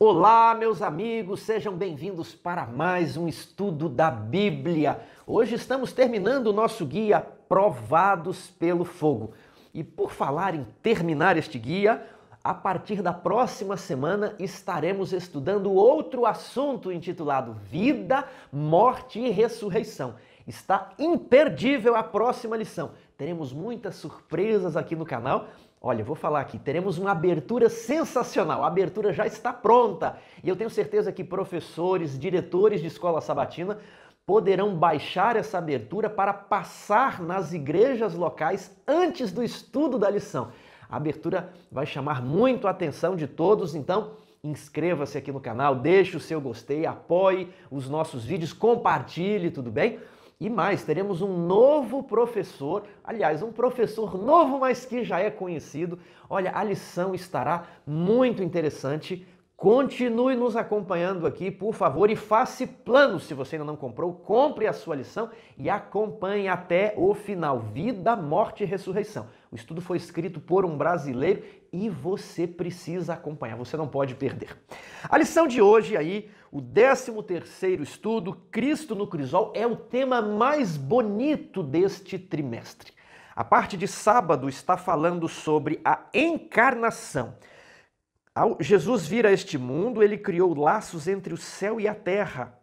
Olá, meus amigos, sejam bem-vindos para mais um estudo da Bíblia. Hoje estamos terminando o nosso guia Provados pelo Fogo. E por falar em terminar este guia, a partir da próxima semana estaremos estudando outro assunto intitulado Vida, Morte e Ressurreição. Está imperdível a próxima lição. Teremos muitas surpresas aqui no canal Olha, vou falar aqui, teremos uma abertura sensacional. A abertura já está pronta. E eu tenho certeza que professores, diretores de escola sabatina poderão baixar essa abertura para passar nas igrejas locais antes do estudo da lição. A abertura vai chamar muito a atenção de todos, então inscreva-se aqui no canal, deixe o seu gostei, apoie os nossos vídeos, compartilhe, tudo bem? E mais, teremos um novo professor, aliás, um professor novo, mas que já é conhecido. Olha, a lição estará muito interessante. Continue nos acompanhando aqui, por favor, e faça plano. Se você ainda não comprou, compre a sua lição e acompanhe até o final. Vida, morte e ressurreição. O estudo foi escrito por um brasileiro e você precisa acompanhar, você não pode perder. A lição de hoje aí, o 13 terceiro estudo, Cristo no Crisol, é o tema mais bonito deste trimestre. A parte de sábado está falando sobre a encarnação. Ao Jesus vir a este mundo, ele criou laços entre o céu e a terra,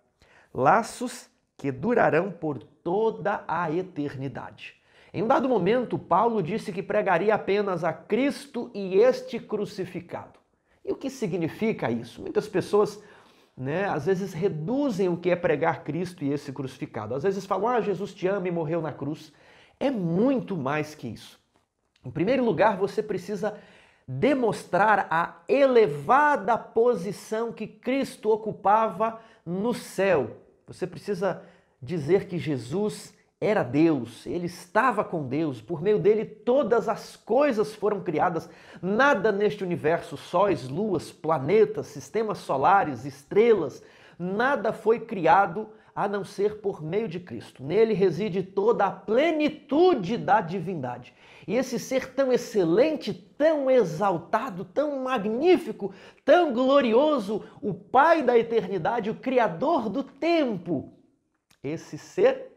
laços que durarão por toda a eternidade. Em um dado momento, Paulo disse que pregaria apenas a Cristo e este crucificado. E o que significa isso? Muitas pessoas, né, às vezes reduzem o que é pregar Cristo e esse crucificado. Às vezes falam: "Ah, Jesus te ama e morreu na cruz". É muito mais que isso. Em primeiro lugar, você precisa demonstrar a elevada posição que Cristo ocupava no céu. Você precisa dizer que Jesus era Deus, ele estava com Deus, por meio dele todas as coisas foram criadas. Nada neste universo, sóis, luas, planetas, sistemas solares, estrelas, nada foi criado a não ser por meio de Cristo. Nele reside toda a plenitude da divindade. E esse ser tão excelente, tão exaltado, tão magnífico, tão glorioso, o Pai da eternidade, o Criador do tempo, esse ser,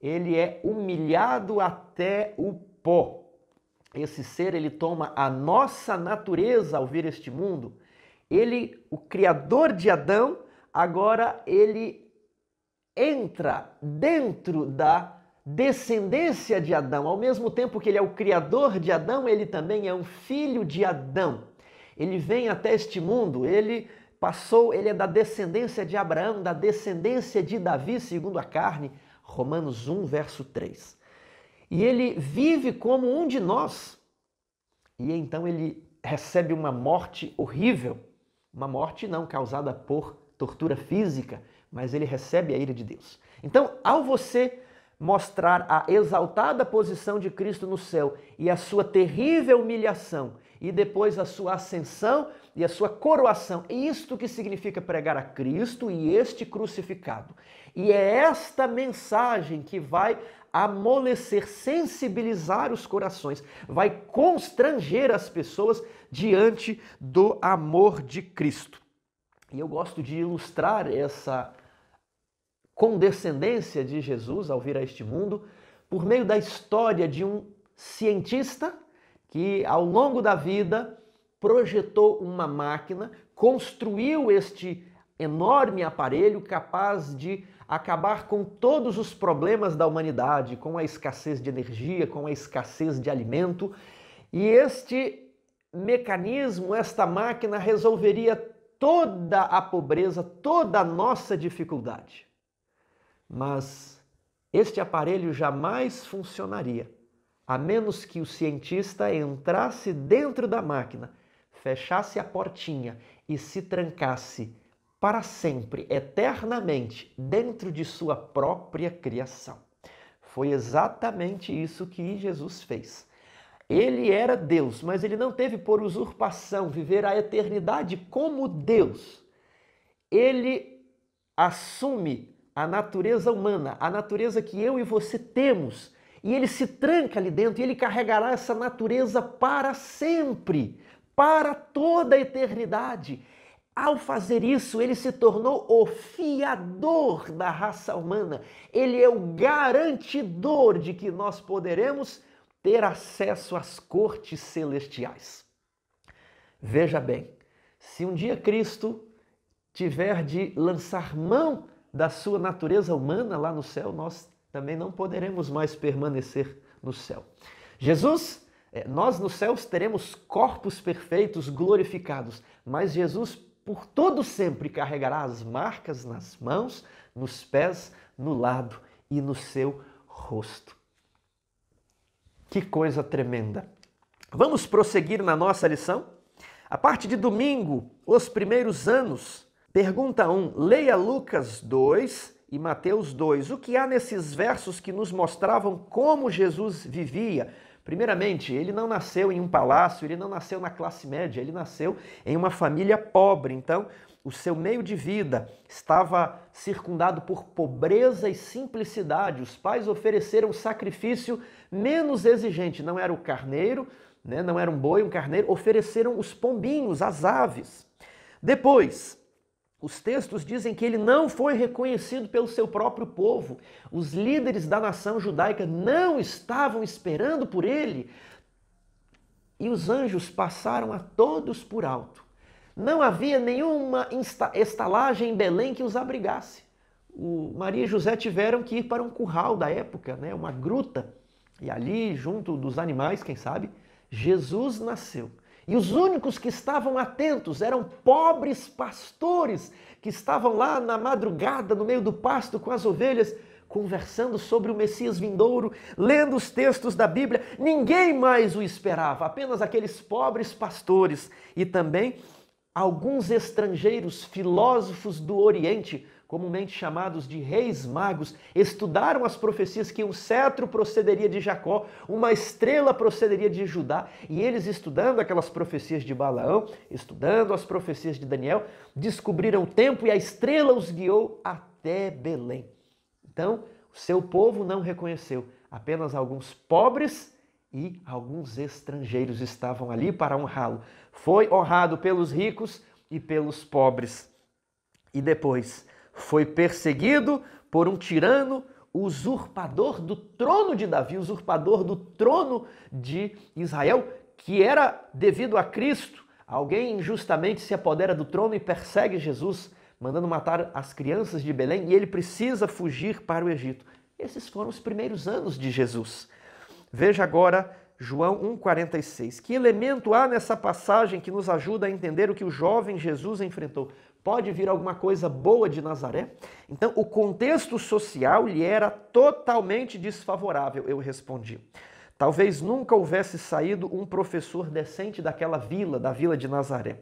ele é humilhado até o pó. Esse ser, ele toma a nossa natureza ao vir este mundo. Ele, o Criador de Adão, agora ele entra dentro da descendência de Adão. Ao mesmo tempo que ele é o criador de Adão, ele também é um filho de Adão. Ele vem até este mundo, ele passou, ele é da descendência de Abraão, da descendência de Davi, segundo a carne, Romanos 1, verso 3. E ele vive como um de nós. E então ele recebe uma morte horrível, uma morte não causada por tortura física, mas ele recebe a ira de Deus. Então, ao você mostrar a exaltada posição de Cristo no céu e a sua terrível humilhação e depois a sua ascensão e a sua coroação. Isto que significa pregar a Cristo e este crucificado. E é esta mensagem que vai amolecer, sensibilizar os corações, vai constranger as pessoas diante do amor de Cristo. E eu gosto de ilustrar essa condescendência de Jesus ao vir a este mundo por meio da história de um cientista que, ao longo da vida, projetou uma máquina, construiu este enorme aparelho capaz de acabar com todos os problemas da humanidade, com a escassez de energia, com a escassez de alimento. E este mecanismo, esta máquina, resolveria toda a pobreza, toda a nossa dificuldade. Mas este aparelho jamais funcionaria a menos que o cientista entrasse dentro da máquina, fechasse a portinha e se trancasse para sempre, eternamente, dentro de sua própria criação. Foi exatamente isso que Jesus fez. Ele era Deus, mas ele não teve por usurpação viver a eternidade como Deus. Ele assume a natureza humana, a natureza que eu e você temos, e ele se tranca ali dentro e ele carregará essa natureza para sempre, para toda a eternidade. Ao fazer isso, ele se tornou o fiador da raça humana. Ele é o garantidor de que nós poderemos ter acesso às cortes celestiais. Veja bem, se um dia Cristo tiver de lançar mão da sua natureza humana lá no céu, nós também não poderemos mais permanecer no céu. Jesus, eh, nós nos céus teremos corpos perfeitos, glorificados, mas Jesus por todo sempre carregará as marcas nas mãos, nos pés, no lado e no seu rosto. Que coisa tremenda! Vamos prosseguir na nossa lição? A parte de domingo, os primeiros anos, pergunta 1, leia Lucas 2 e Mateus 2. O que há nesses versos que nos mostravam como Jesus vivia? Primeiramente, ele não nasceu em um palácio, ele não nasceu na classe média, ele nasceu em uma família pobre. Então, o seu meio de vida estava circundado por pobreza e simplicidade. Os pais ofereceram sacrifício menos exigente, não era o carneiro, né? não era um boi, um carneiro, ofereceram os pombinhos, as aves. Depois, os textos dizem que ele não foi reconhecido pelo seu próprio povo. Os líderes da nação judaica não estavam esperando por ele. E os anjos passaram a todos por alto. Não havia nenhuma estalagem em Belém que os abrigasse. O Maria e José tiveram que ir para um curral da época, né? uma gruta. E ali, junto dos animais, quem sabe, Jesus nasceu. E os únicos que estavam atentos eram pobres pastores que estavam lá na madrugada, no meio do pasto com as ovelhas, conversando sobre o Messias vindouro, lendo os textos da Bíblia. Ninguém mais o esperava, apenas aqueles pobres pastores e também alguns estrangeiros filósofos do Oriente comumente chamados de reis magos, estudaram as profecias que um cetro procederia de Jacó, uma estrela procederia de Judá, e eles estudando aquelas profecias de Balaão, estudando as profecias de Daniel, descobriram o tempo e a estrela os guiou até Belém. Então, o seu povo não reconheceu, apenas alguns pobres e alguns estrangeiros estavam ali para honrá-lo. Foi honrado pelos ricos e pelos pobres. E depois, foi perseguido por um tirano usurpador do trono de Davi, usurpador do trono de Israel, que era devido a Cristo. Alguém injustamente se apodera do trono e persegue Jesus, mandando matar as crianças de Belém, e ele precisa fugir para o Egito. Esses foram os primeiros anos de Jesus. Veja agora João 1,46. Que elemento há nessa passagem que nos ajuda a entender o que o jovem Jesus enfrentou? Pode vir alguma coisa boa de Nazaré? Então, o contexto social lhe era totalmente desfavorável, eu respondi. Talvez nunca houvesse saído um professor decente daquela vila, da vila de Nazaré.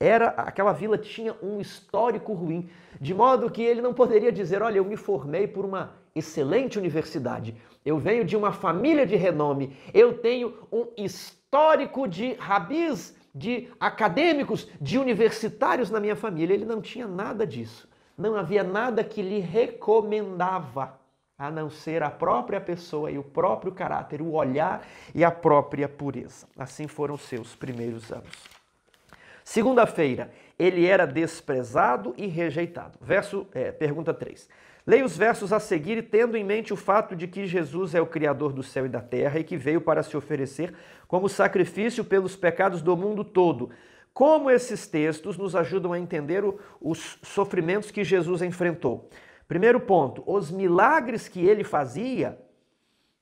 Era aquela vila tinha um histórico ruim, de modo que ele não poderia dizer: "Olha, eu me formei por uma excelente universidade. Eu venho de uma família de renome. Eu tenho um histórico de rabis de acadêmicos, de universitários na minha família. Ele não tinha nada disso. Não havia nada que lhe recomendava, a não ser a própria pessoa e o próprio caráter, o olhar e a própria pureza. Assim foram seus primeiros anos. Segunda-feira, ele era desprezado e rejeitado. Verso, é, pergunta 3. Leia os versos a seguir, tendo em mente o fato de que Jesus é o Criador do céu e da terra e que veio para se oferecer como sacrifício pelos pecados do mundo todo. Como esses textos nos ajudam a entender os sofrimentos que Jesus enfrentou? Primeiro ponto, os milagres que ele fazia,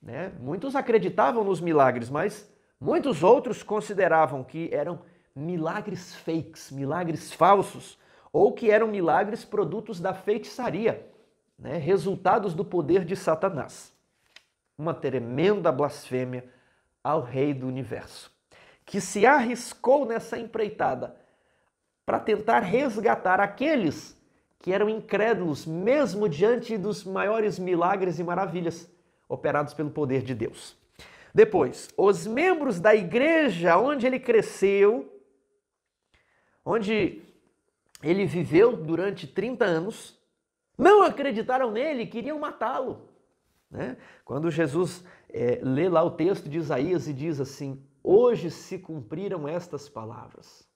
né? muitos acreditavam nos milagres, mas muitos outros consideravam que eram milagres fakes, milagres falsos, ou que eram milagres produtos da feitiçaria né, resultados do poder de Satanás. Uma tremenda blasfêmia ao Rei do Universo, que se arriscou nessa empreitada para tentar resgatar aqueles que eram incrédulos, mesmo diante dos maiores milagres e maravilhas operados pelo poder de Deus. Depois, os membros da igreja onde ele cresceu, onde ele viveu durante 30 anos, não acreditaram nele, queriam matá-lo. Né? Quando Jesus é, lê lá o texto de Isaías e diz assim: Hoje se cumpriram estas palavras.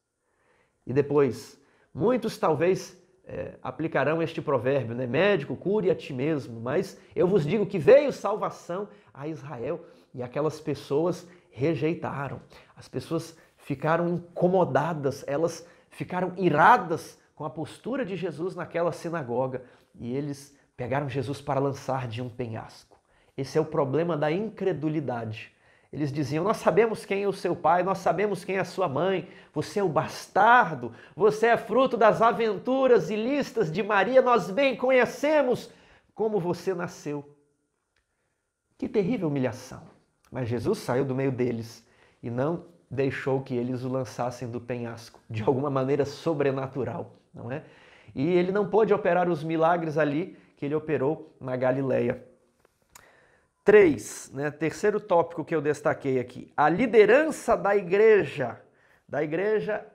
E depois, Muitos talvez é, aplicarão este provérbio, né? Médico, cure a ti mesmo. Mas eu vos digo que veio salvação a Israel e aquelas pessoas rejeitaram. As pessoas ficaram incomodadas, elas ficaram iradas com a postura de Jesus naquela sinagoga e eles pegaram Jesus para lançar de um penhasco. Esse é o problema da incredulidade. Eles diziam: Nós sabemos quem é o seu pai, nós sabemos quem é a sua mãe, você é o bastardo, você é fruto das aventuras ilícitas de Maria, nós bem conhecemos como você nasceu. Que terrível humilhação! Mas Jesus saiu do meio deles e não deixou que eles o lançassem do penhasco, de alguma maneira sobrenatural, não é? E ele não pôde operar os milagres ali que ele operou na Galileia. Três, né, terceiro tópico que eu destaquei aqui, a liderança da igreja, da igreja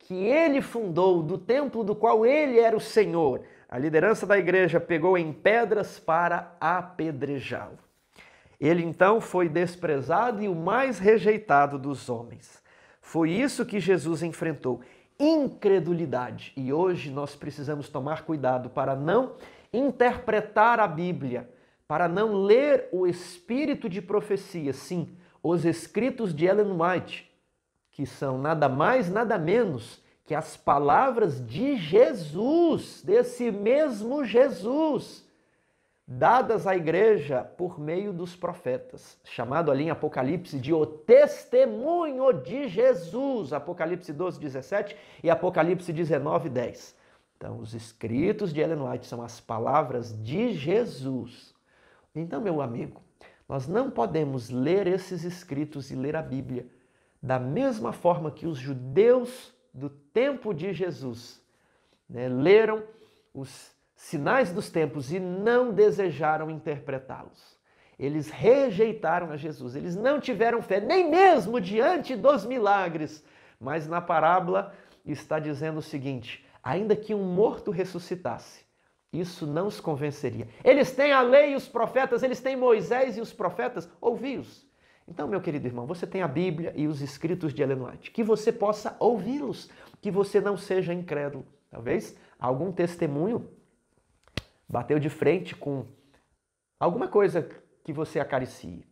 que ele fundou, do templo do qual ele era o Senhor. A liderança da igreja pegou em pedras para apedrejá-lo. Ele então foi desprezado e o mais rejeitado dos homens. Foi isso que Jesus enfrentou, incredulidade. E hoje nós precisamos tomar cuidado para não interpretar a Bíblia para não ler o espírito de profecia, sim, os escritos de Ellen White, que são nada mais, nada menos que as palavras de Jesus, desse mesmo Jesus, dadas à igreja por meio dos profetas, chamado ali em Apocalipse de o testemunho de Jesus, Apocalipse 12, 17 e Apocalipse 19, 10. Então, os escritos de Ellen White são as palavras de Jesus. Então, meu amigo, nós não podemos ler esses escritos e ler a Bíblia da mesma forma que os judeus do tempo de Jesus né, leram os sinais dos tempos e não desejaram interpretá-los. Eles rejeitaram a Jesus, eles não tiveram fé, nem mesmo diante dos milagres. Mas na parábola está dizendo o seguinte: ainda que um morto ressuscitasse, isso não os convenceria. Eles têm a lei e os profetas, eles têm Moisés e os profetas, ouvi-os. Então, meu querido irmão, você tem a Bíblia e os escritos de Ellen White, que você possa ouvi-los, que você não seja incrédulo. Talvez algum testemunho bateu de frente com alguma coisa que você acaricie.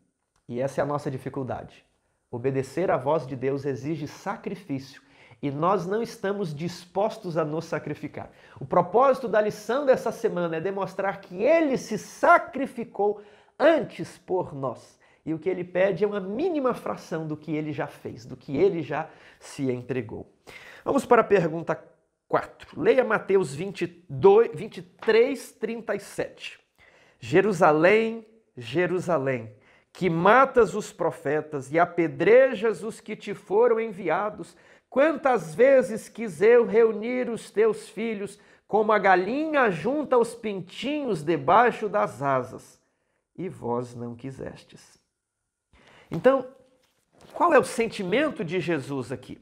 E essa é a nossa dificuldade. Obedecer à voz de Deus exige sacrifício e nós não estamos dispostos a nos sacrificar. O propósito da lição dessa semana é demonstrar que ele se sacrificou antes por nós. E o que ele pede é uma mínima fração do que ele já fez, do que ele já se entregou. Vamos para a pergunta 4. Leia Mateus 22, 23, 37. Jerusalém, Jerusalém, que matas os profetas e apedrejas os que te foram enviados, Quantas vezes quis eu reunir os teus filhos, como a galinha junta os pintinhos debaixo das asas, e vós não quisestes. Então, qual é o sentimento de Jesus aqui?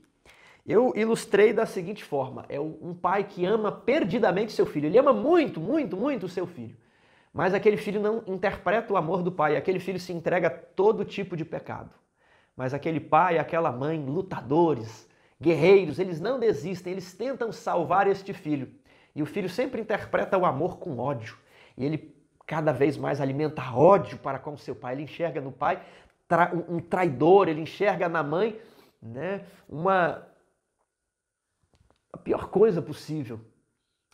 Eu ilustrei da seguinte forma: é um pai que ama perdidamente seu filho. Ele ama muito, muito, muito o seu filho. Mas aquele filho não interpreta o amor do pai, aquele filho se entrega a todo tipo de pecado. Mas aquele pai, aquela mãe, lutadores, guerreiros, eles não desistem, eles tentam salvar este filho. E o filho sempre interpreta o amor com ódio. E ele cada vez mais alimenta ódio para com seu pai. Ele enxerga no pai um traidor, ele enxerga na mãe né, uma a pior coisa possível.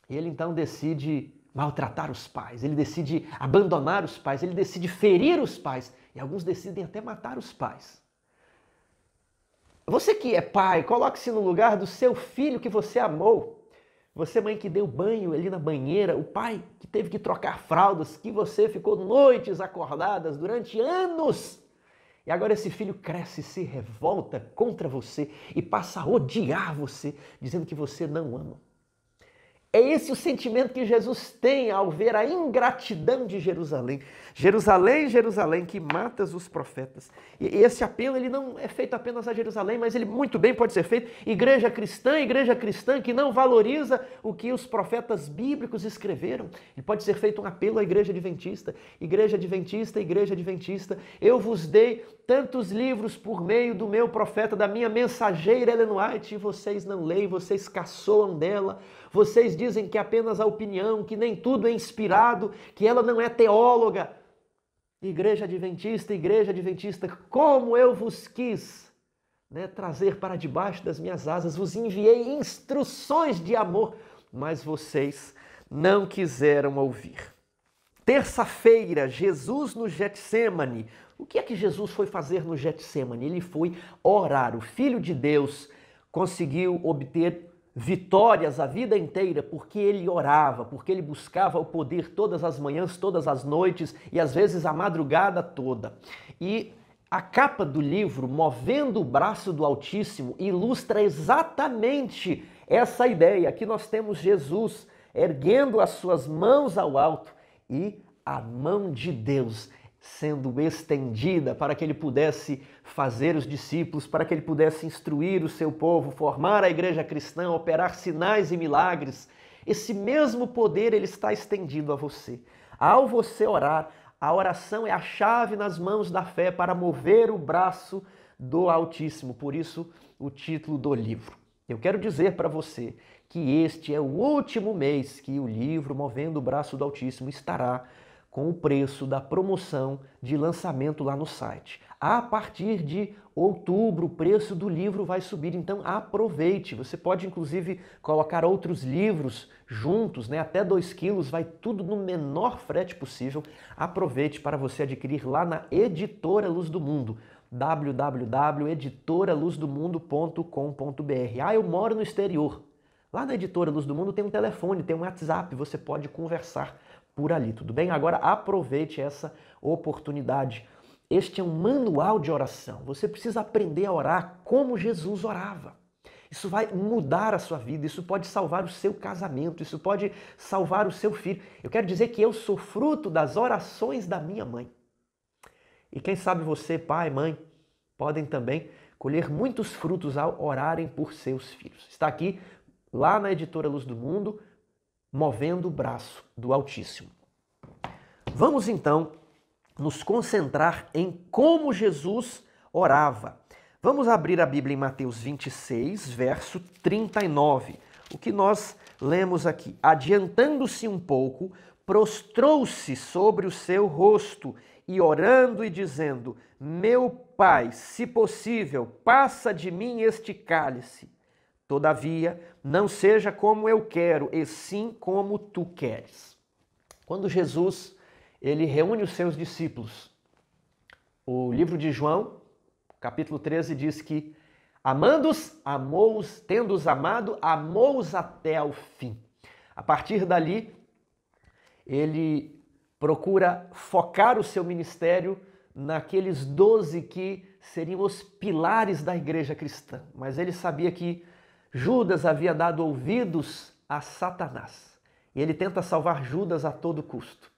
E ele então decide maltratar os pais, ele decide abandonar os pais, ele decide ferir os pais. E alguns decidem até matar os pais. Você que é pai, coloque-se no lugar do seu filho que você amou. Você, mãe que deu banho ali na banheira, o pai que teve que trocar fraldas, que você ficou noites acordadas durante anos. E agora esse filho cresce, se revolta contra você e passa a odiar você, dizendo que você não ama. É esse o sentimento que Jesus tem ao ver a ingratidão de Jerusalém. Jerusalém, Jerusalém, que matas os profetas. E esse apelo ele não é feito apenas a Jerusalém, mas ele muito bem pode ser feito igreja cristã, igreja cristã que não valoriza o que os profetas bíblicos escreveram. Ele pode ser feito um apelo à igreja adventista. Igreja adventista, igreja adventista, eu vos dei tantos livros por meio do meu profeta, da minha mensageira Ellen White, e vocês não leem, vocês caçoam dela. Vocês dizem que é apenas a opinião, que nem tudo é inspirado, que ela não é teóloga. Igreja Adventista, Igreja Adventista, como eu vos quis né, trazer para debaixo das minhas asas, vos enviei instruções de amor, mas vocês não quiseram ouvir. Terça-feira, Jesus no Getsemane. O que é que Jesus foi fazer no Getsemane? Ele foi orar. O Filho de Deus conseguiu obter vitórias a vida inteira porque ele orava, porque ele buscava o poder todas as manhãs, todas as noites e às vezes a madrugada toda. E a capa do livro, Movendo o Braço do Altíssimo, ilustra exatamente essa ideia. Aqui nós temos Jesus erguendo as suas mãos ao alto e a mão de Deus sendo estendida para que ele pudesse fazer os discípulos, para que ele pudesse instruir o seu povo, formar a igreja cristã, operar sinais e milagres. Esse mesmo poder ele está estendido a você. Ao você orar, a oração é a chave nas mãos da fé para mover o braço do Altíssimo. Por isso, o título do livro. Eu quero dizer para você que este é o último mês que o livro Movendo o Braço do Altíssimo estará com o preço da promoção de lançamento lá no site. A partir de outubro, o preço do livro vai subir, então aproveite. Você pode, inclusive, colocar outros livros juntos, né? até 2 quilos, vai tudo no menor frete possível. Aproveite para você adquirir lá na Editora Luz do Mundo www.editoraluzdomundo.com.br. Ah, eu moro no exterior. Lá na Editora Luz do Mundo tem um telefone, tem um WhatsApp, você pode conversar por ali, tudo bem? Agora aproveite essa oportunidade. Este é um manual de oração. Você precisa aprender a orar como Jesus orava. Isso vai mudar a sua vida, isso pode salvar o seu casamento, isso pode salvar o seu filho. Eu quero dizer que eu sou fruto das orações da minha mãe. E quem sabe você, pai, mãe, podem também colher muitos frutos ao orarem por seus filhos. Está aqui, lá na editora Luz do Mundo, movendo o braço do Altíssimo. Vamos então nos concentrar em como Jesus orava. Vamos abrir a Bíblia em Mateus 26, verso 39. O que nós lemos aqui? Adiantando-se um pouco, prostrou-se sobre o seu rosto e orando e dizendo: Meu Pai, se possível, passa de mim este cálice. Todavia, não seja como eu quero, e sim como tu queres. Quando Jesus ele reúne os seus discípulos, o livro de João, capítulo 13, diz que amando-os, amou-os, tendo-os amado, amou-os até o fim. A partir dali, ele procura focar o seu ministério naqueles doze que seriam os pilares da igreja cristã. Mas ele sabia que Judas havia dado ouvidos a Satanás. E ele tenta salvar Judas a todo custo.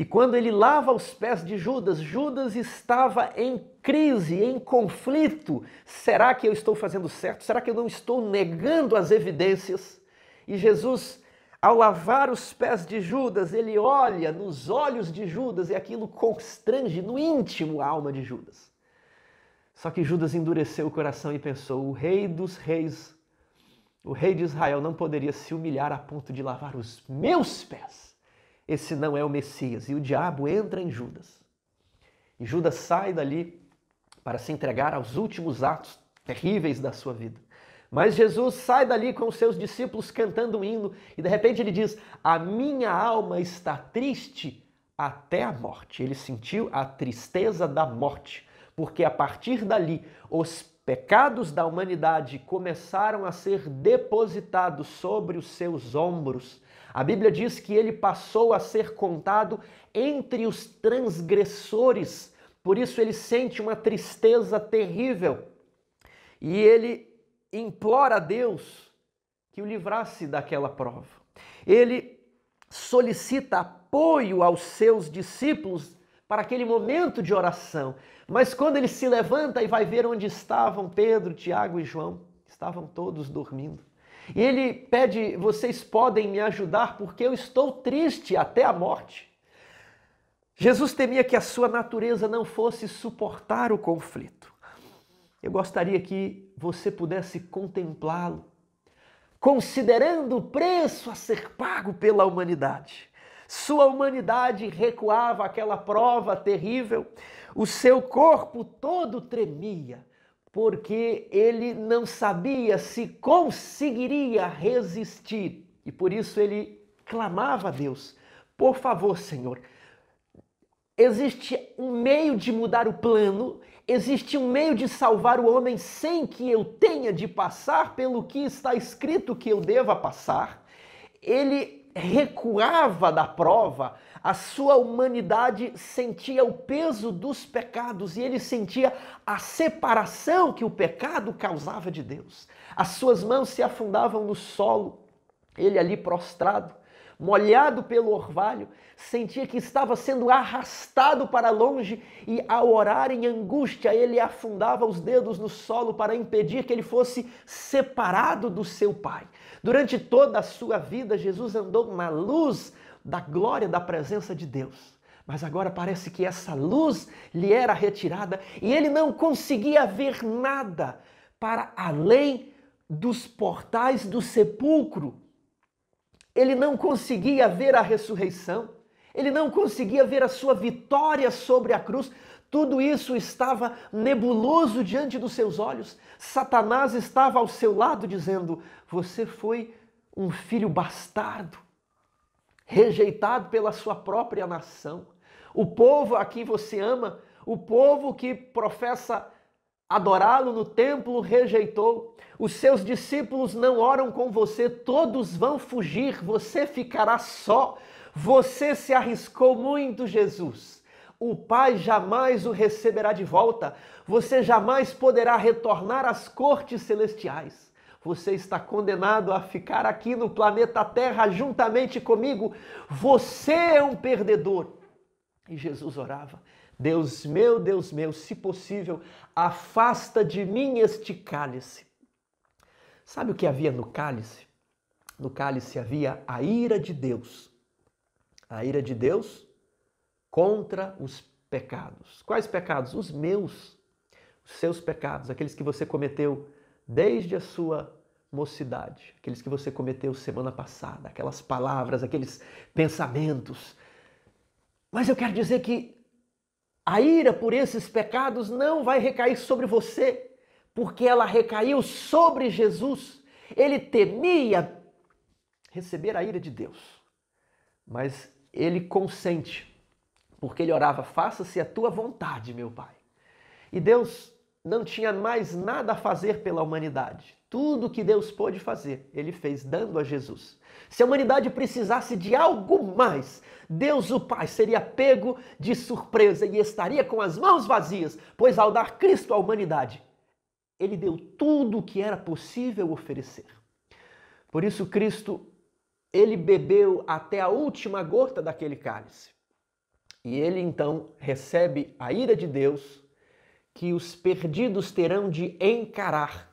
E quando ele lava os pés de Judas, Judas estava em crise, em conflito. Será que eu estou fazendo certo? Será que eu não estou negando as evidências? E Jesus, ao lavar os pés de Judas, ele olha nos olhos de Judas e aquilo constrange no íntimo a alma de Judas. Só que Judas endureceu o coração e pensou: o rei dos reis, o rei de Israel, não poderia se humilhar a ponto de lavar os meus pés. Esse não é o Messias. E o diabo entra em Judas. E Judas sai dali para se entregar aos últimos atos terríveis da sua vida. Mas Jesus sai dali com os seus discípulos cantando um hino e de repente ele diz: A minha alma está triste até a morte. Ele sentiu a tristeza da morte porque a partir dali os pecados da humanidade começaram a ser depositados sobre os seus ombros. A Bíblia diz que ele passou a ser contado entre os transgressores, por isso ele sente uma tristeza terrível. E ele implora a Deus que o livrasse daquela prova. Ele solicita apoio aos seus discípulos para aquele momento de oração. Mas quando ele se levanta e vai ver onde estavam Pedro, Tiago e João, estavam todos dormindo. E ele pede: Vocês podem me ajudar porque eu estou triste até a morte. Jesus temia que a sua natureza não fosse suportar o conflito. Eu gostaria que você pudesse contemplá-lo, considerando o preço a ser pago pela humanidade. Sua humanidade recuava àquela prova terrível, o seu corpo todo tremia, porque ele não sabia se conseguiria resistir. E por isso ele clamava a Deus: Por favor, Senhor, existe um meio de mudar o plano, existe um meio de salvar o homem sem que eu tenha de passar pelo que está escrito que eu deva passar. Ele recuava da prova, a sua humanidade sentia o peso dos pecados e ele sentia a separação que o pecado causava de Deus. As suas mãos se afundavam no solo, ele ali prostrado, molhado pelo orvalho, sentia que estava sendo arrastado para longe e, ao orar em angústia, ele afundava os dedos no solo para impedir que ele fosse separado do seu Pai. Durante toda a sua vida, Jesus andou na luz da glória da presença de Deus. Mas agora parece que essa luz lhe era retirada e ele não conseguia ver nada para além dos portais do sepulcro ele não conseguia ver a ressurreição, ele não conseguia ver a sua vitória sobre a cruz. Tudo isso estava nebuloso diante dos seus olhos. Satanás estava ao seu lado dizendo: Você foi um filho bastardo, rejeitado pela sua própria nação. O povo a quem você ama, o povo que professa adorá-lo no templo rejeitou. Os seus discípulos não oram com você, todos vão fugir, você ficará só. Você se arriscou muito, Jesus. O Pai jamais o receberá de volta. Você jamais poderá retornar às cortes celestiais. Você está condenado a ficar aqui no planeta Terra juntamente comigo. Você é um perdedor. E Jesus orava: Deus meu, Deus meu, se possível, afasta de mim este cálice. Sabe o que havia no cálice? No cálice havia a ira de Deus. A ira de Deus contra os pecados. Quais pecados? Os meus, os seus pecados, aqueles que você cometeu desde a sua mocidade, aqueles que você cometeu semana passada, aquelas palavras, aqueles pensamentos. Mas eu quero dizer que a ira por esses pecados não vai recair sobre você, porque ela recaiu sobre Jesus. Ele temia receber a ira de Deus, mas ele consente, porque ele orava: faça-se a tua vontade, meu Pai. E Deus não tinha mais nada a fazer pela humanidade. Tudo que Deus pôde fazer, ele fez dando a Jesus. Se a humanidade precisasse de algo mais, Deus o Pai seria pego de surpresa e estaria com as mãos vazias, pois ao dar Cristo à humanidade, ele deu tudo o que era possível oferecer. Por isso Cristo, ele bebeu até a última gota daquele cálice. E ele então recebe a ira de Deus que os perdidos terão de encarar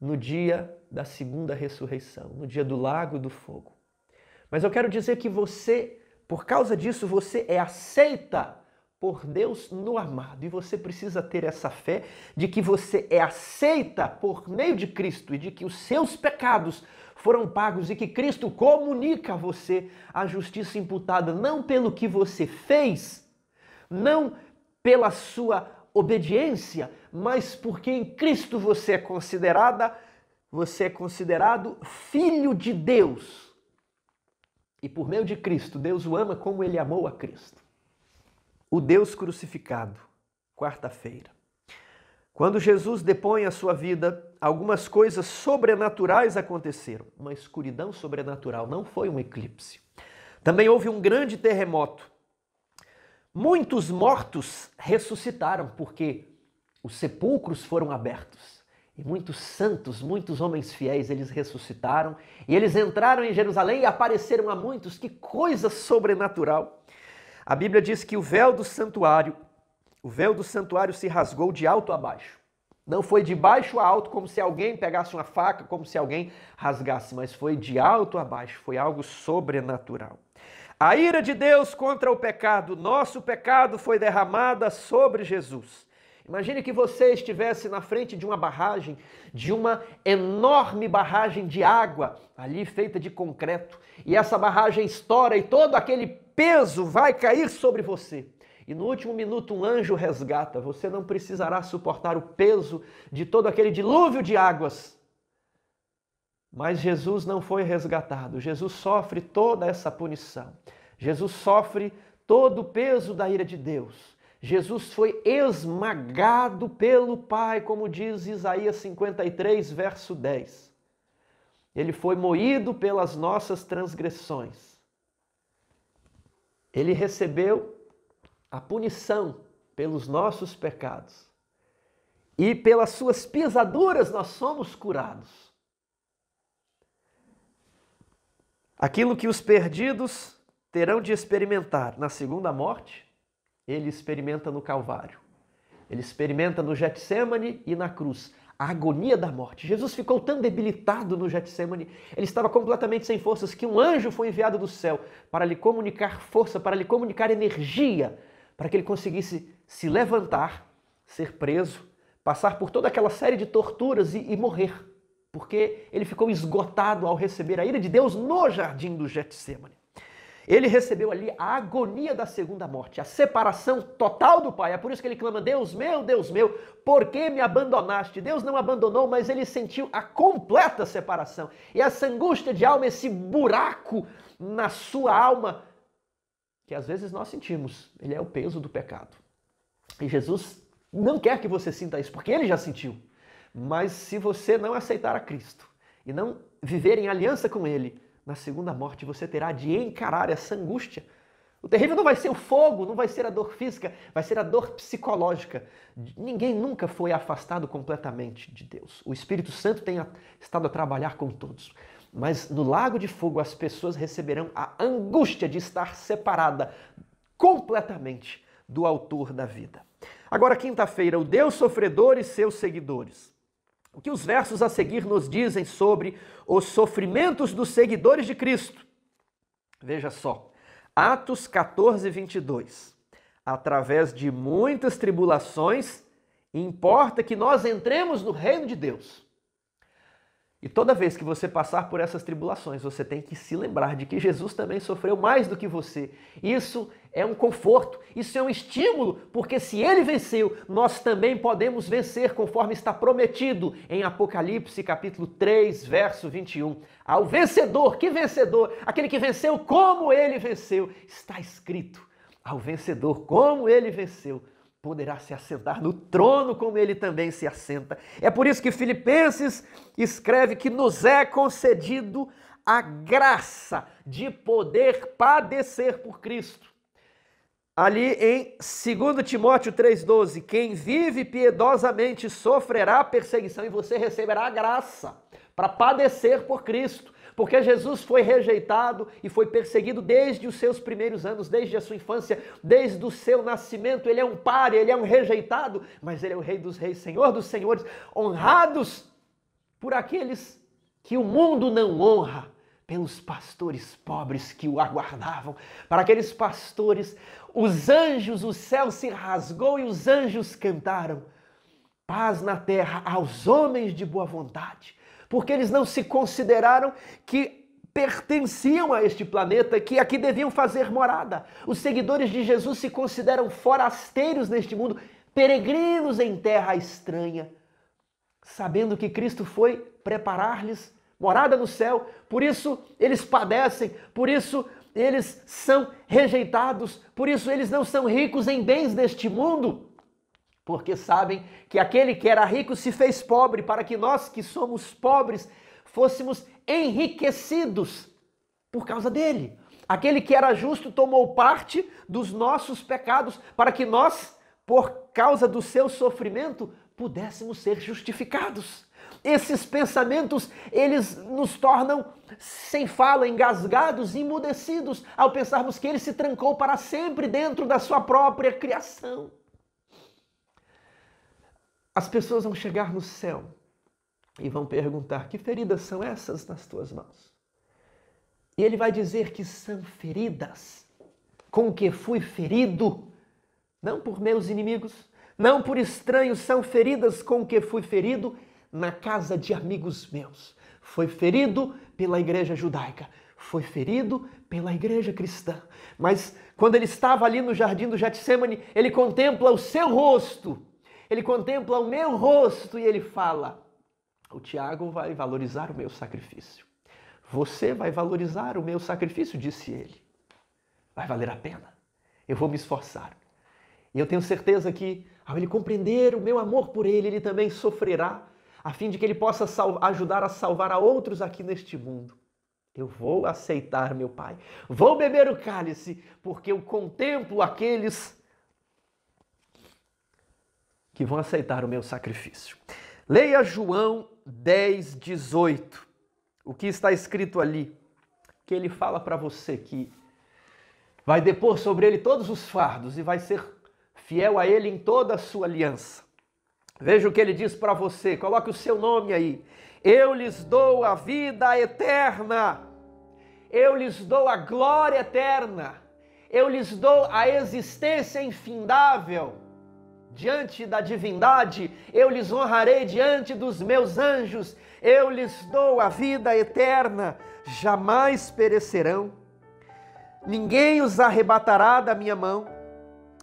no dia da segunda ressurreição, no dia do lago do fogo. Mas eu quero dizer que você, por causa disso, você é aceita por Deus no amado. E você precisa ter essa fé de que você é aceita por meio de Cristo e de que os seus pecados foram pagos e que Cristo comunica a você a justiça imputada não pelo que você fez, não pela sua obediência, mas porque em Cristo você é considerada, você é considerado filho de Deus. E por meio de Cristo, Deus o ama como ele amou a Cristo. O Deus crucificado, quarta-feira. Quando Jesus depõe a sua vida, algumas coisas sobrenaturais aconteceram. Uma escuridão sobrenatural, não foi um eclipse. Também houve um grande terremoto. Muitos mortos ressuscitaram porque os sepulcros foram abertos E muitos santos, muitos homens fiéis, eles ressuscitaram e eles entraram em Jerusalém e apareceram a muitos. Que coisa sobrenatural! A Bíblia diz que o véu do santuário, o véu do santuário se rasgou de alto a baixo. Não foi de baixo a alto, como se alguém pegasse uma faca, como se alguém rasgasse, mas foi de alto a baixo, foi algo sobrenatural. A ira de Deus contra o pecado, nosso pecado foi derramada sobre Jesus. Imagine que você estivesse na frente de uma barragem, de uma enorme barragem de água, ali feita de concreto, e essa barragem estoura e todo aquele peso vai cair sobre você. E no último minuto um anjo resgata, você não precisará suportar o peso de todo aquele dilúvio de águas. Mas Jesus não foi resgatado, Jesus sofre toda essa punição. Jesus sofre todo o peso da ira de Deus. Jesus foi esmagado pelo Pai, como diz Isaías 53, verso 10. Ele foi moído pelas nossas transgressões. Ele recebeu a punição pelos nossos pecados. E pelas suas pisaduras nós somos curados. Aquilo que os perdidos terão de experimentar na segunda morte, ele experimenta no Calvário. Ele experimenta no Getsemane e na cruz. A agonia da morte. Jesus ficou tão debilitado no Getsemane, ele estava completamente sem forças, que um anjo foi enviado do céu para lhe comunicar força, para lhe comunicar energia, para que ele conseguisse se levantar, ser preso, passar por toda aquela série de torturas e, e morrer, porque ele ficou esgotado ao receber a ira de Deus no jardim do Getsemane. Ele recebeu ali a agonia da segunda morte, a separação total do Pai. É por isso que ele clama: Deus meu, Deus meu, por que me abandonaste? Deus não abandonou, mas ele sentiu a completa separação. E essa angústia de alma, esse buraco na sua alma, que às vezes nós sentimos, ele é o peso do pecado. E Jesus não quer que você sinta isso, porque ele já sentiu. Mas se você não aceitar a Cristo e não viver em aliança com ele, na segunda morte você terá de encarar essa angústia. O terrível não vai ser o fogo, não vai ser a dor física, vai ser a dor psicológica. Ninguém nunca foi afastado completamente de Deus. O Espírito Santo tem estado a trabalhar com todos. Mas no lago de fogo as pessoas receberão a angústia de estar separada completamente do autor da vida. Agora, quinta-feira, o Deus sofredor e seus seguidores. O que os versos a seguir nos dizem sobre os sofrimentos dos seguidores de Cristo? Veja só, Atos 14, 22. Através de muitas tribulações, importa que nós entremos no reino de Deus. E toda vez que você passar por essas tribulações, você tem que se lembrar de que Jesus também sofreu mais do que você. Isso é um conforto, isso é um estímulo, porque se ele venceu, nós também podemos vencer, conforme está prometido em Apocalipse capítulo 3, verso 21. Ao vencedor, que vencedor? Aquele que venceu como ele venceu. Está escrito: ao vencedor, como ele venceu poderá se assentar no trono como ele também se assenta. É por isso que Filipenses escreve que nos é concedido a graça de poder padecer por Cristo. Ali em 2 Timóteo 3,12, quem vive piedosamente sofrerá perseguição e você receberá a graça para padecer por Cristo. Porque Jesus foi rejeitado e foi perseguido desde os seus primeiros anos, desde a sua infância, desde o seu nascimento. Ele é um páreo, ele é um rejeitado, mas ele é o Rei dos Reis, Senhor dos Senhores, honrados por aqueles que o mundo não honra, pelos pastores pobres que o aguardavam. Para aqueles pastores, os anjos, o céu se rasgou e os anjos cantaram. Paz na terra aos homens de boa vontade porque eles não se consideraram que pertenciam a este planeta, que aqui deviam fazer morada. Os seguidores de Jesus se consideram forasteiros neste mundo, peregrinos em terra estranha, sabendo que Cristo foi preparar-lhes morada no céu, por isso eles padecem, por isso eles são rejeitados, por isso eles não são ricos em bens deste mundo porque sabem que aquele que era rico se fez pobre para que nós que somos pobres fôssemos enriquecidos por causa dele. Aquele que era justo tomou parte dos nossos pecados para que nós, por causa do seu sofrimento, pudéssemos ser justificados. Esses pensamentos, eles nos tornam sem fala, engasgados, emudecidos, ao pensarmos que ele se trancou para sempre dentro da sua própria criação. As pessoas vão chegar no céu e vão perguntar: que feridas são essas nas tuas mãos? E ele vai dizer que são feridas com que fui ferido, não por meus inimigos, não por estranhos, são feridas com que fui ferido na casa de amigos meus. Foi ferido pela igreja judaica, foi ferido pela igreja cristã. Mas quando ele estava ali no jardim do Getsemane, ele contempla o seu rosto, ele contempla o meu rosto e ele fala: O Tiago vai valorizar o meu sacrifício. Você vai valorizar o meu sacrifício, disse ele. Vai valer a pena. Eu vou me esforçar. E eu tenho certeza que, ao ele compreender o meu amor por ele, ele também sofrerá a fim de que ele possa ajudar a salvar a outros aqui neste mundo. Eu vou aceitar, meu Pai. Vou beber o cálice, porque eu contemplo aqueles que vão aceitar o meu sacrifício. Leia João 10, 18. O que está escrito ali? Que ele fala para você que vai depor sobre ele todos os fardos e vai ser fiel a ele em toda a sua aliança. Veja o que ele diz para você, coloque o seu nome aí. Eu lhes dou a vida eterna, eu lhes dou a glória eterna, eu lhes dou a existência infindável. Diante da divindade, eu lhes honrarei diante dos meus anjos, eu lhes dou a vida eterna, jamais perecerão, ninguém os arrebatará da minha mão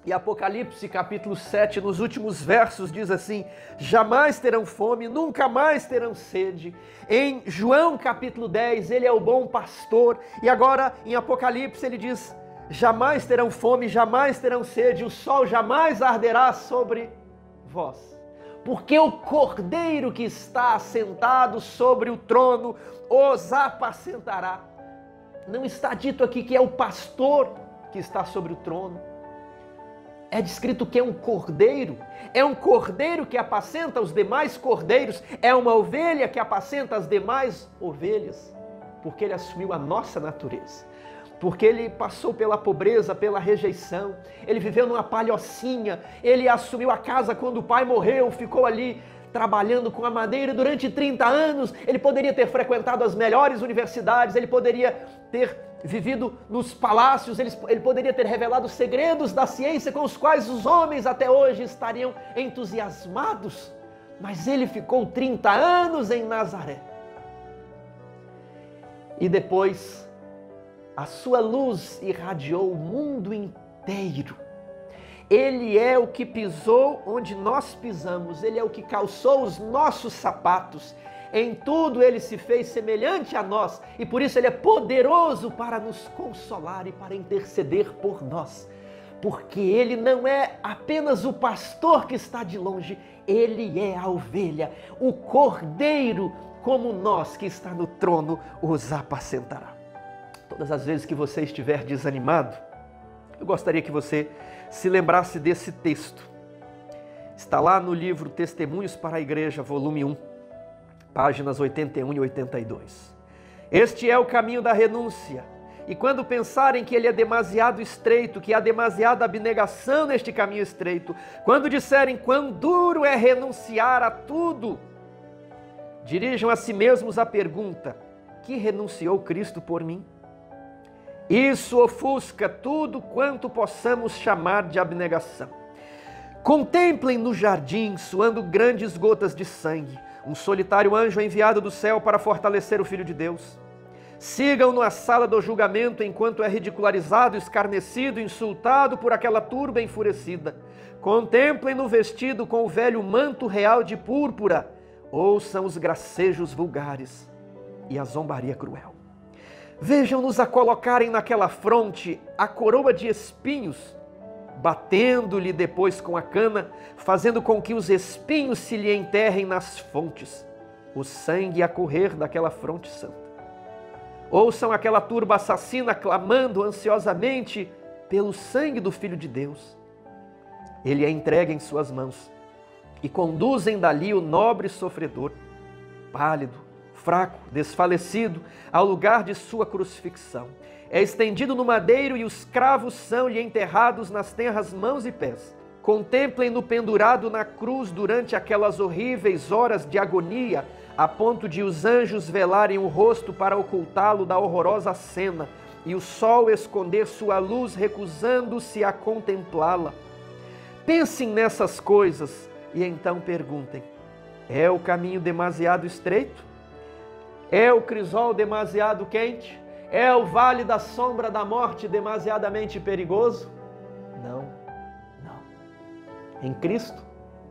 e Apocalipse capítulo 7, nos últimos versos, diz assim: Jamais terão fome, nunca mais terão sede. Em João capítulo 10, ele é o bom pastor. E agora em Apocalipse ele diz: Jamais terão fome, jamais terão sede, o sol jamais arderá sobre vós. Porque o cordeiro que está sentado sobre o trono os apacentará. Não está dito aqui que é o pastor que está sobre o trono é descrito que é um cordeiro, é um cordeiro que apacenta os demais cordeiros, é uma ovelha que apacenta as demais ovelhas, porque ele assumiu a nossa natureza, porque ele passou pela pobreza, pela rejeição, ele viveu numa palhocinha, ele assumiu a casa quando o pai morreu, ficou ali trabalhando com a madeira. Durante 30 anos, ele poderia ter frequentado as melhores universidades, ele poderia ter vivido nos palácios, ele, ele poderia ter revelado segredos da ciência com os quais os homens até hoje estariam entusiasmados, mas ele ficou 30 anos em Nazaré. E depois, a sua luz irradiou o mundo inteiro ele é o que pisou onde nós pisamos, ele é o que calçou os nossos sapatos. Em tudo ele se fez semelhante a nós e por isso ele é poderoso para nos consolar e para interceder por nós. Porque ele não é apenas o pastor que está de longe, ele é a ovelha, o cordeiro, como nós que está no trono os apacentará. Todas as vezes que você estiver desanimado, eu gostaria que você se lembrasse desse texto. Está lá no livro Testemunhos para a Igreja, volume 1, páginas 81 e 82. Este é o caminho da renúncia. E quando pensarem que ele é demasiado estreito, que há demasiada abnegação neste caminho estreito, quando disserem quão duro é renunciar a tudo, dirijam a si mesmos a pergunta: que renunciou Cristo por mim? Isso ofusca tudo quanto possamos chamar de abnegação. Contemplem no jardim, suando grandes gotas de sangue, um solitário anjo enviado do céu para fortalecer o Filho de Deus. Sigam-no à sala do julgamento enquanto é ridicularizado, escarnecido, insultado por aquela turba enfurecida. Contemplem-no vestido com o velho manto real de púrpura. Ouçam os gracejos vulgares e a zombaria cruel. Vejam-nos a colocarem naquela fronte a coroa de espinhos, batendo-lhe depois com a cana, fazendo com que os espinhos se lhe enterrem nas fontes, o sangue a correr daquela fronte santa. Ouçam aquela turba assassina clamando ansiosamente pelo sangue do Filho de Deus. Ele é entregue em suas mãos. e conduzem dali o nobre sofredor, pálido, fraco, desfalecido, ao lugar de sua crucifixão. É estendido no madeiro e os cravos são-lhe enterrados nas tenras mãos e pés. Contemplem-no pendurado na cruz durante aquelas horríveis horas de agonia, a ponto de os anjos velarem o rosto para ocultá-lo da horrorosa cena e o sol esconder sua luz, recusando-se a contemplá-la. Pensem nessas coisas e então perguntem: é o caminho demasiado estreito? É o crisol demasiado quente? É o vale da sombra da morte demasiadamente perigoso? Não, não. Em Cristo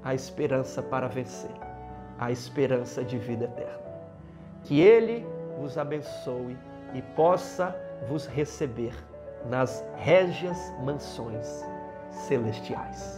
há esperança para vencer, há esperança de vida eterna. Que Ele vos abençoe e possa vos receber nas régias mansões celestiais.